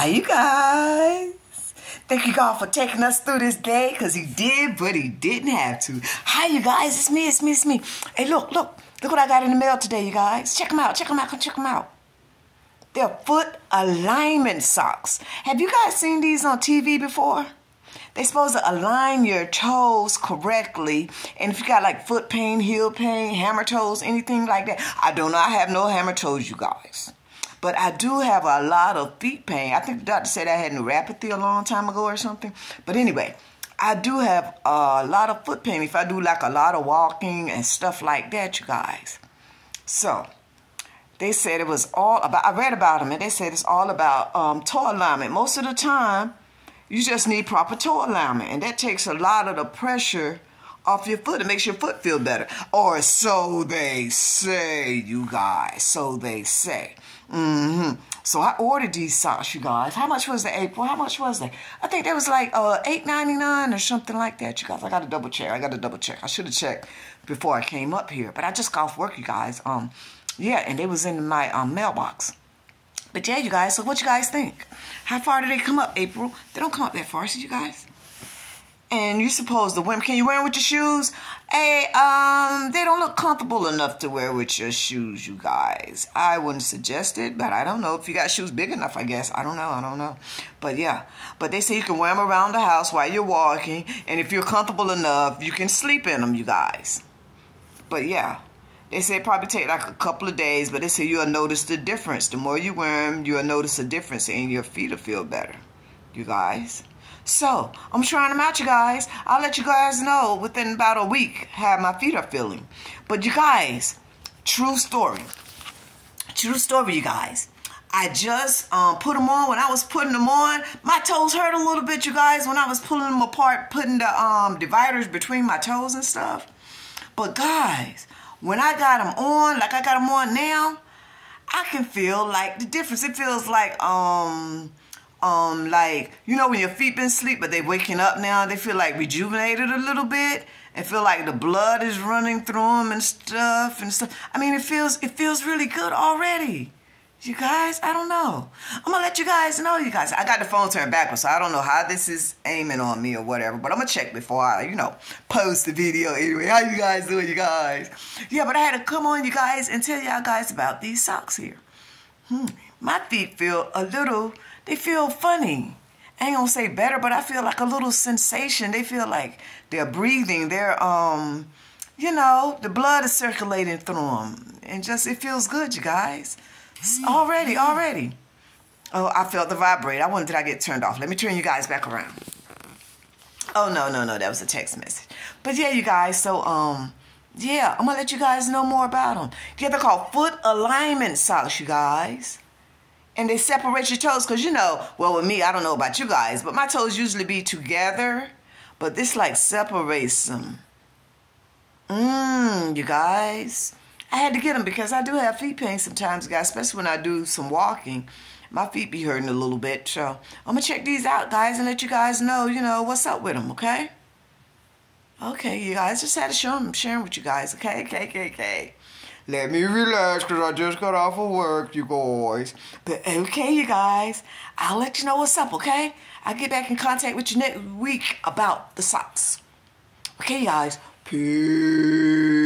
Hi, you guys. Thank you, God, for taking us through this day because He did, but He didn't have to. Hi, you guys. It's me, it's me, it's me. Hey, look, look. Look what I got in the mail today, you guys. Check them out, check them out, come check them out. They're foot alignment socks. Have you guys seen these on TV before? They're supposed to align your toes correctly. And if you got like foot pain, heel pain, hammer toes, anything like that, I don't know. I have no hammer toes, you guys. But I do have a lot of feet pain. I think the doctor said I had neuropathy a long time ago or something. But anyway, I do have a lot of foot pain if I do like a lot of walking and stuff like that, you guys. So, they said it was all about, I read about them and they said it's all about um, toe alignment. Most of the time, you just need proper toe alignment. And that takes a lot of the pressure off your foot. It makes your foot feel better. Or so they say, you guys. So they say. Mm-hmm. So I ordered these socks, you guys. How much was the April? How much was they? I think they was like uh eight ninety nine or something like that, you guys. I got to double check. I got to double check. I should have checked before I came up here, but I just got off work, you guys. Um, yeah, and they was in my um mailbox. But yeah, you guys. So what you guys think? How far did they come up, April? They don't come up that far, so you guys and you suppose the wear Can you wear them with your shoes? Hey, um, they don't look comfortable enough to wear with your shoes, you guys. I wouldn't suggest it, but I don't know if you got shoes big enough, I guess. I don't know, I don't know. But yeah, but they say you can wear them around the house while you're walking, and if you're comfortable enough, you can sleep in them, you guys. But yeah, they say probably take like a couple of days, but they say you'll notice the difference. The more you wear them, you'll notice a difference, and your feet will feel better, you guys. So I'm trying them out, you guys. I'll let you guys know within about a week how my feet are feeling. But you guys, true story. True story, you guys. I just um, put them on. When I was putting them on, my toes hurt a little bit, you guys, when I was pulling them apart, putting the um, dividers between my toes and stuff. But guys, when I got them on, like I got them on now, I can feel like the difference. It feels like um um like you know when your feet been asleep but they waking up now they feel like rejuvenated a little bit and feel like the blood is running through them and stuff and stuff. I mean it feels it feels really good already. You guys i don't know. I'm gonna let you guys know you guys i got the phone turned backwards so i don't know how this is aiming on me or whatever but i'm gonna check before i you know post the video anyway. How you guys doing you guys? Yeah but i had to come on you guys and tell y'all guys about these socks here. Hmm. my feet feel a little they feel funny. I ain't gonna say better, but I feel like a little sensation. They feel like they're breathing. They're, um, you know, the blood is circulating through them. And just, it feels good, you guys. Already, already. Oh, I felt the vibrate. I wonder did I get turned off. Let me turn you guys back around. Oh, no, no, no. That was a text message. But yeah, you guys. So, um, yeah, I'm to let you guys know more about them. Yeah, they're called foot alignment socks, you guys and they separate your toes because you know well with me i don't know about you guys but my toes usually be together but this like separates them mmm you guys. I had to get them because i do have feet pain sometimes guys especially when i do some walking. My feet be hurting a little bit so i'm gonna check these out guys and let you guys know you know what's up with them okay? Okay you guys just had to show them sharing with you guys okay okay okay okay let me relax because I just got off of work, you guys. But okay, you guys, I'll let you know what's up, okay? I'll get back in contact with you next week about the socks. Okay, guys. Peace.